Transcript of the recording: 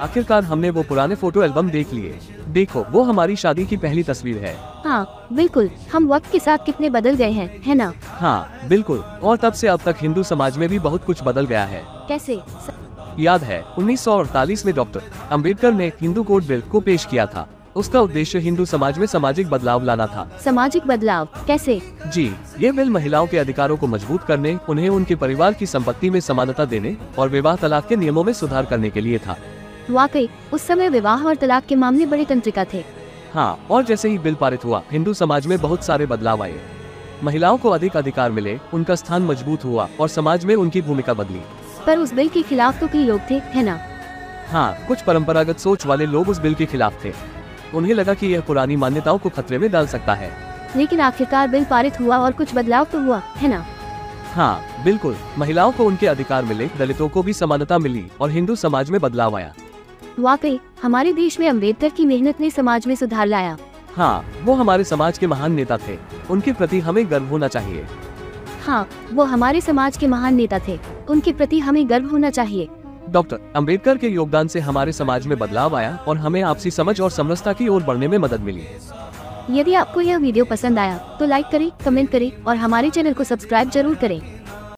आखिरकार हमने वो पुराने फ़ोटो एल्बम देख लिए। देखो वो हमारी शादी की पहली तस्वीर है। हाँ बिल्कुल। हम वक्त के साथ कितने बदल गए हैं है ना? हाँ बिल्कुल। और तब से अब तक हिंदू समाज में भी बहुत कुछ बदल गया है। कैसे? स... याद है 1948 में डॉक्टर अंबेडकर ने हिंदू कोड बिल को पेश किया था। उसका उद्देश्य हिंदू समाज में सामाजिक बदलाव लाना था। सामाजिक बदलाव कैसे? जी ये बिल महिलाओं के अधिकारों को मज़बूत करने उन्हें उनके परिवार की संपत्ति में समानता देने और विवाह तलाक के नियमों में सुधार करने के लिए था। वाकई उस समय विवाह और तलाक के मामले बड़े तंत्रिका थे। हाँ और जैसे ही बिल पारित हुआ हिंदू समाज में बहुत सारे बदलाव आए। महिलाओं को अधिक अधिकार मिले उनका स्थान मज़बूत हुआ और समाज में उनकी भूमिका बदली। पर उस बिल के खिलाफ तो कई लोग थे है ना? हाँ कुछ परंपरागत सोच वाले लोग उस बिल के खिलाफ थे। उन्हें लगा कि यह पुरानी मान्यताओं को खतरे में डाल सकता है। लेकिन आखिरकार बिल पारित हुआ और कुछ बदलाव तो हुआ है ना? हाँ बिल्कुल। महिलाओं को उनके अधिकार मिले दलितों को भी समानता मिली और हिंदू समाज में बदलाव आया। वाकई हमारे देश में अंबेडकर की मेहनत ने समाज में सुधार लाया। हाँ वो हमारे समाज के महान नेता थे। उनके प्रति हमें गर्व होना चाहिए। हाँ वो हमारे समाज के महान नेता थे। उनके प्रति हमें गर्व होना चाहिए। डॉक्टर अंबेडकर के योगदान से हमारे समाज में बदलाव आया और हमें आपसी समझ और समरसता की ओर बढ़ने में मदद मिली। यदि आपको यह वीडियो पसंद आया तो लाइक करें कमेंट करें और हमारे चैनल को सब्सक्राइब ज़रूर करें।